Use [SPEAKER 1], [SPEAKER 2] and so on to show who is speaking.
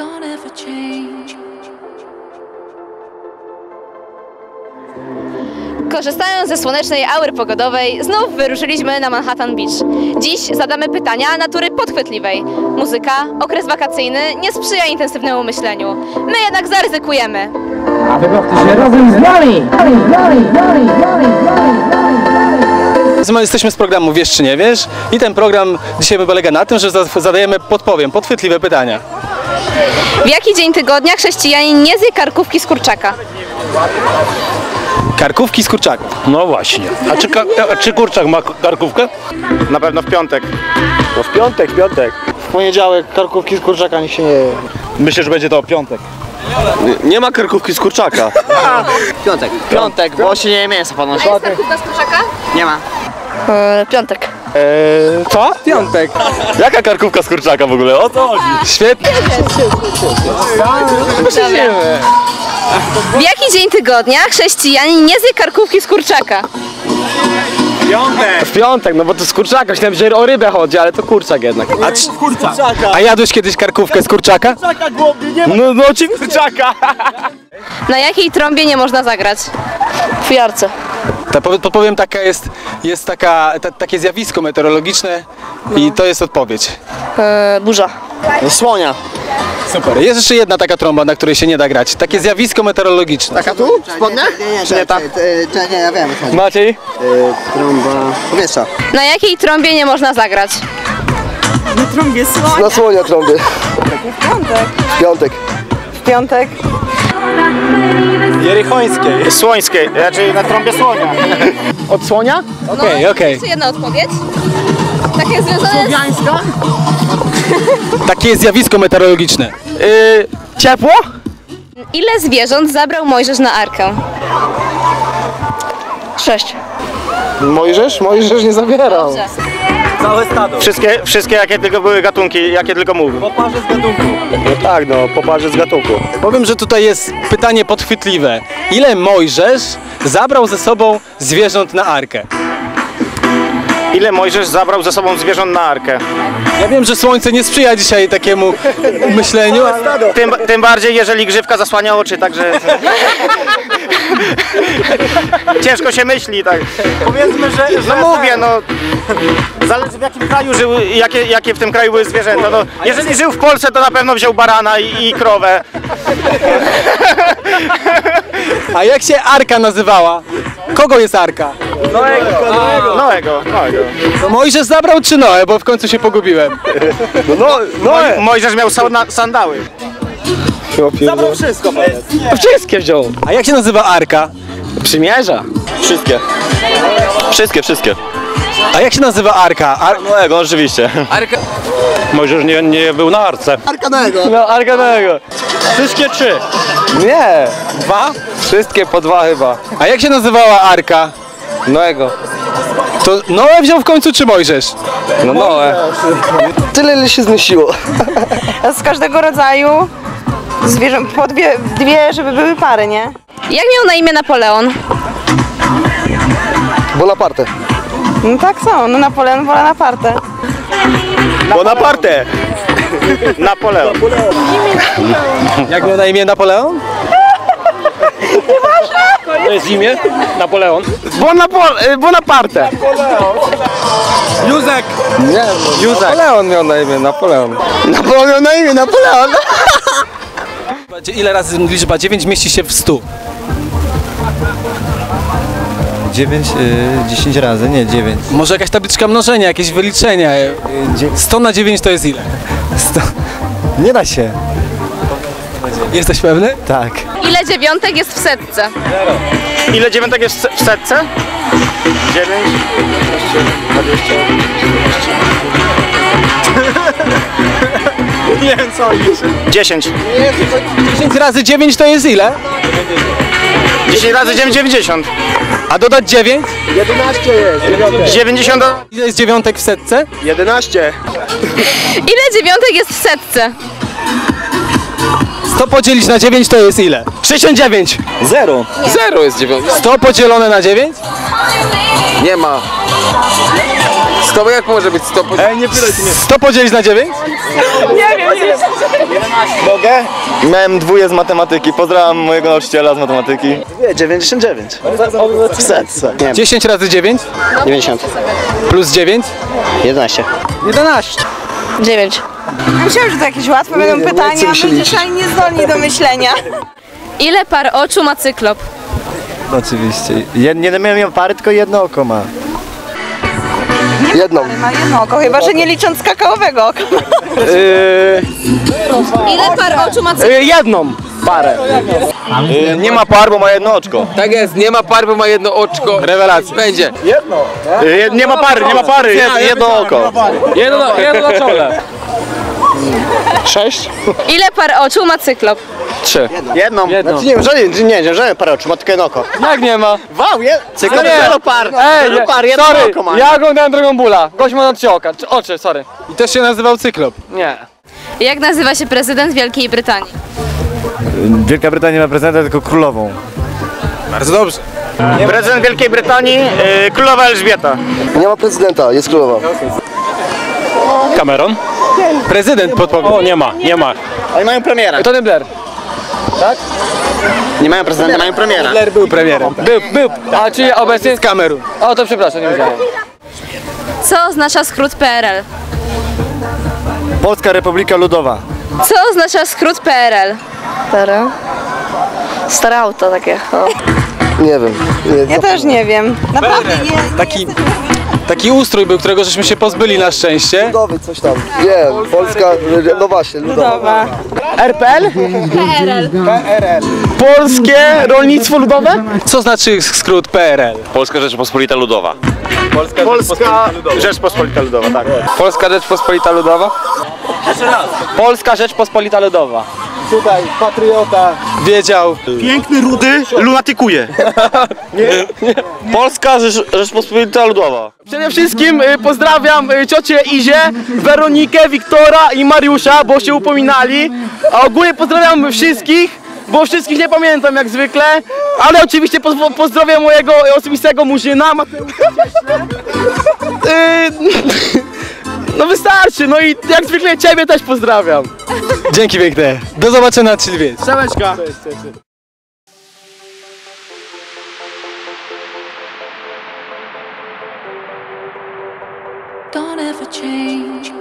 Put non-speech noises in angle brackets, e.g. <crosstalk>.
[SPEAKER 1] don't ever change.
[SPEAKER 2] Korzystając ze słonecznej aury pogodowej, znów wyruszyliśmy na Manhattan Beach. Dziś zadamy pytania natury podchwytliwej. Muzyka, okres wakacyjny nie sprzyja intensywnemu myśleniu. My jednak zaryzykujemy.
[SPEAKER 3] A wybawcie się razem z nami!
[SPEAKER 4] Z- Jesteśmy z programu Wiesz czy nie wiesz i ten program dzisiaj polega na tym, że za- zadajemy podpowiem, podchwytliwe pytania.
[SPEAKER 2] W jaki dzień tygodnia chrześcijanin nie zje karkówki z kurczaka?
[SPEAKER 4] Karkówki z kurczaków.
[SPEAKER 5] No właśnie. A czy, ka- a czy kurczak ma karkówkę?
[SPEAKER 6] Na pewno w piątek.
[SPEAKER 5] No w piątek, w piątek.
[SPEAKER 6] W poniedziałek karkówki z kurczaka niech się nie je.
[SPEAKER 5] Myślę, że będzie to piątek.
[SPEAKER 6] Nie ma karkówki z kurczaka. <laughs>
[SPEAKER 7] Piątek. Piątek, bo się nie je mięsa ponoć.
[SPEAKER 2] Karkówka z kurczaka?
[SPEAKER 7] Nie ma.
[SPEAKER 2] piątek.
[SPEAKER 6] Eee, co? Piątek. Jaka karkówka z kurczaka w ogóle? O co chodzi?
[SPEAKER 4] Świetnie.
[SPEAKER 2] W jaki dzień tygodnia chrześcijanin nie zje karkówki z kurczaka?
[SPEAKER 6] W piątek, no bo to z kurczaka. Myślałem, że o rybę chodzi, ale to kurczak jednak.
[SPEAKER 4] A, c- a jadłeś kiedyś karkówkę z kurczaka?
[SPEAKER 6] No, no oczywiście. Kurczaka.
[SPEAKER 2] Na jakiej trąbie nie można zagrać? W jarce.
[SPEAKER 4] Ta, podpowiem taka jest, jest taka, ta, takie zjawisko meteorologiczne i to jest odpowiedź.
[SPEAKER 2] burza.
[SPEAKER 6] No słonia.
[SPEAKER 4] Super. Jest jeszcze jedna taka trąba, na której się nie da grać. Takie zjawisko meteorologiczne.
[SPEAKER 6] Taka tu? W spodniach?
[SPEAKER 7] Nie, nie,
[SPEAKER 6] Czy nie ta?
[SPEAKER 7] nie, nie, ja wiem.
[SPEAKER 6] Maciej?
[SPEAKER 7] Trąba. Powietrza.
[SPEAKER 2] Na jakiej trąbie nie można zagrać?
[SPEAKER 6] Na słonia trąby. W piątek.
[SPEAKER 8] W piątek.
[SPEAKER 4] Jerychońskiej.
[SPEAKER 6] Słońskiej, raczej na trąbie słonia. Od słonia?
[SPEAKER 4] Okej, okej.
[SPEAKER 2] Jeszcze jedna odpowiedź. Takie związane z... <laughs>
[SPEAKER 4] Takie zjawisko meteorologiczne.
[SPEAKER 6] Yy, ciepło?
[SPEAKER 2] Ile zwierząt zabrał Mojżesz na arkę? Sześć.
[SPEAKER 6] Mojżesz? Mojżesz nie zabierał.
[SPEAKER 4] Całe stado.
[SPEAKER 6] Wszystkie, wszystkie jakie tylko były gatunki, jakie tylko mógł.
[SPEAKER 4] Po parze z gatunku.
[SPEAKER 6] No tak, no, po parze z gatunku.
[SPEAKER 4] Powiem, że tutaj jest pytanie podchwytliwe. Ile Mojżesz zabrał ze sobą zwierząt na arkę?
[SPEAKER 6] Ile Mojżesz zabrał ze sobą zwierząt na arkę?
[SPEAKER 4] Ja wiem, że słońce nie sprzyja dzisiaj takiemu myśleniu, ale
[SPEAKER 6] Tym, tym bardziej, jeżeli grzywka zasłania oczy, także... <laughs> Ciężko się myśli, tak.
[SPEAKER 4] powiedzmy, że...
[SPEAKER 6] No mówię, no... Zależy w jakim kraju żył, jakie, jakie w tym kraju były zwierzęta. No, jeżeli żył w Polsce, to na pewno wziął barana i, i krowę. <laughs>
[SPEAKER 4] A jak się arka nazywała? Kogo jest arka?
[SPEAKER 6] Noego. Noego. Noego.
[SPEAKER 4] To Mojżesz zabrał czy Noe, bo w końcu się pogubiłem.
[SPEAKER 6] No, no, Mojżesz miał sa- sandały. Zabrał wszystko. Wszystkie wziął.
[SPEAKER 4] A jak się nazywa arka?
[SPEAKER 6] Przymierza. Wszystkie. Wszystkie, wszystkie.
[SPEAKER 4] A jak się nazywa arka? Ar...
[SPEAKER 6] Noego, oczywiście.
[SPEAKER 5] Mojżesz nie, nie był na arce.
[SPEAKER 6] No, Arka Noego. Wszystkie trzy.
[SPEAKER 4] Nie. Dwa?
[SPEAKER 6] Wszystkie po dwa chyba.
[SPEAKER 4] A jak się nazywała arka?
[SPEAKER 6] Noego.
[SPEAKER 4] To Noe wziął w końcu czy Mojżesz?
[SPEAKER 6] No Noe. Tyle, ile się znosiło.
[SPEAKER 8] Z każdego rodzaju zwierząt, po dwie, dwie, żeby były pary, nie?
[SPEAKER 2] Jak miał na imię Napoleon?
[SPEAKER 6] Bonaparte.
[SPEAKER 8] No tak są, no Napoleon wola na partę.
[SPEAKER 6] Bonaparte. Napoleon.
[SPEAKER 4] Jak miał na imię Napoleon?
[SPEAKER 5] To jest imię? Napoleon.
[SPEAKER 6] Y, Bonaparte.
[SPEAKER 4] Józek!
[SPEAKER 6] Nie, Józek. Napoleon miał na imię, Napoleon. Napoleon miał na imię, Napoleon.
[SPEAKER 4] Ile razy liczba 9 mieści się w 100?
[SPEAKER 9] 9, y, 10 razy, nie 9.
[SPEAKER 4] Może jakaś tabliczka mnożenia, jakieś wyliczenia. 100 na 9 to jest ile?
[SPEAKER 9] 100. Nie da się.
[SPEAKER 4] Jesteś pewny?
[SPEAKER 9] Tak.
[SPEAKER 2] Ile dziewiątek jest w setce?
[SPEAKER 6] Ile dziewiątek jest w setce? Dziewięć. 20. Nie wiem co liczy. 10.
[SPEAKER 4] 10 razy 9 to jest ile?
[SPEAKER 6] 10 razy 9, 90.
[SPEAKER 4] A dodać 9?
[SPEAKER 6] 90.
[SPEAKER 4] Ile jest dziewiątek w setce?
[SPEAKER 6] 11.
[SPEAKER 2] Ile dziewiątek jest w setce?
[SPEAKER 4] 100 podzielić na 9 to jest ile?
[SPEAKER 6] 69.
[SPEAKER 9] Zero.
[SPEAKER 6] Zero jest dziewiątka.
[SPEAKER 4] 100 podzielone na 9?
[SPEAKER 6] Nie ma.
[SPEAKER 1] 100 jak może być 100
[SPEAKER 4] Ej, nie pytaj mnie. 100 podzielić na 9?
[SPEAKER 6] Mogę? Miałem dwóje z matematyki. Pozdrawiam mojego nauczyciela z matematyki.
[SPEAKER 7] Nie, 99. W setce. Nie,
[SPEAKER 4] 10 razy 9
[SPEAKER 7] 90.
[SPEAKER 4] plus 9?
[SPEAKER 7] 11.
[SPEAKER 4] 11.
[SPEAKER 2] 9.
[SPEAKER 8] Myślałam, że to jakieś łatwe będą pytania, a my dzisiaj niezdolni do myślenia.
[SPEAKER 2] Ile par oczu ma cyklop?
[SPEAKER 9] Oczywiście. Ja nie miałem pary, tylko jedno oko ma.
[SPEAKER 7] Jedną.
[SPEAKER 8] Ma jedno oko, chyba że nie licząc kakaowego oka.
[SPEAKER 2] Ile par oczu ma cyklop?
[SPEAKER 7] Jedną parę.
[SPEAKER 6] Nie ma par, bo ma jedno oczko.
[SPEAKER 1] Tak jest, nie ma par, bo ma jedno oczko.
[SPEAKER 4] Rewelacja.
[SPEAKER 1] Będzie.
[SPEAKER 6] Y, Nie ma pary, nie ma pary. Jedno oko.
[SPEAKER 1] Jedno, jedno na czole.
[SPEAKER 7] Sześć?
[SPEAKER 2] Ile par oczu ma cyklop?
[SPEAKER 7] Jedną.
[SPEAKER 4] Jedną.
[SPEAKER 7] Znaczy, nie, żaden, nie, nie, żaden parę oczu, ma tylko jedno oko.
[SPEAKER 4] Jak nie ma?
[SPEAKER 7] Wow, je, cyklo
[SPEAKER 4] nie.
[SPEAKER 7] zero par. Zero par, jedno oko ma.
[SPEAKER 4] ja oglądałem drogą bóla. Gość ma na trzy oka, czy oczy, sorry. I też się nazywał cyklop. Nie.
[SPEAKER 2] Jak nazywa się prezydent Wielkiej Brytanii?
[SPEAKER 9] Wielka Brytania ma prezydenta, tylko królową.
[SPEAKER 4] Bardzo dobrze.
[SPEAKER 6] Prezydent Wielkiej Brytanii, y, królowa Elżbieta.
[SPEAKER 7] Nie ma prezydenta, jest królowa.
[SPEAKER 5] Cameron?
[SPEAKER 4] Prezydent podpowiedź.
[SPEAKER 5] O, nie ma, nie ma.
[SPEAKER 7] Oni mają premiera.
[SPEAKER 4] Tony Blair.
[SPEAKER 7] Nie mają prezydenta, mają premiera.
[SPEAKER 4] Blair był premierem. Był, był. A czy obecnie jest Kamerun? O, to przepraszam, nie wiedziałem.
[SPEAKER 2] Co oznacza skrót PRL?
[SPEAKER 9] Polska Republika Ludowa.
[SPEAKER 2] Co oznacza skrót PRL?
[SPEAKER 8] Stare. Stare auto takie.
[SPEAKER 7] Nie wiem. Nie,
[SPEAKER 8] Ja też nie wiem. Naprawdę nie. nie
[SPEAKER 4] Taki, taki ustrój był, którego żeśmy się pozbyli na szczęście.
[SPEAKER 7] Ludowy, coś tam. Nie, Polska, no właśnie, ludowa. RPL?
[SPEAKER 2] PRL.
[SPEAKER 7] Polskie Rolnictwo Ludowe?
[SPEAKER 4] Co znaczy skrót PRL?
[SPEAKER 6] Polska Rzeczpospolita Ludowa. Polska, Rzeczpospolita Ludowa, tak.
[SPEAKER 1] Polska Rzeczpospolita Ludowa?
[SPEAKER 7] Polska Rzeczpospolita Ludowa.
[SPEAKER 4] Tutaj patriota wiedział.
[SPEAKER 6] Piękny, rudy, lunatykuje. <laughs> Polska Rzecz, Rzeczpospolita Ludowa.
[SPEAKER 7] Przede wszystkim y, pozdrawiam y, ciocię Izie, Weronikę, Wiktora i Mariusza, bo się upominali. A ogólnie pozdrawiam wszystkich, bo wszystkich nie pamiętam jak zwykle. Ale oczywiście poz- pozdrawiam mojego osobistego murzyna. Mateusza. No wystarczy, no i jak zwykle ciebie też pozdrawiam.
[SPEAKER 4] Dzięki piękne. Do zobaczenia na Chillwiec.
[SPEAKER 7] Cześć.
[SPEAKER 10] Don't ever change.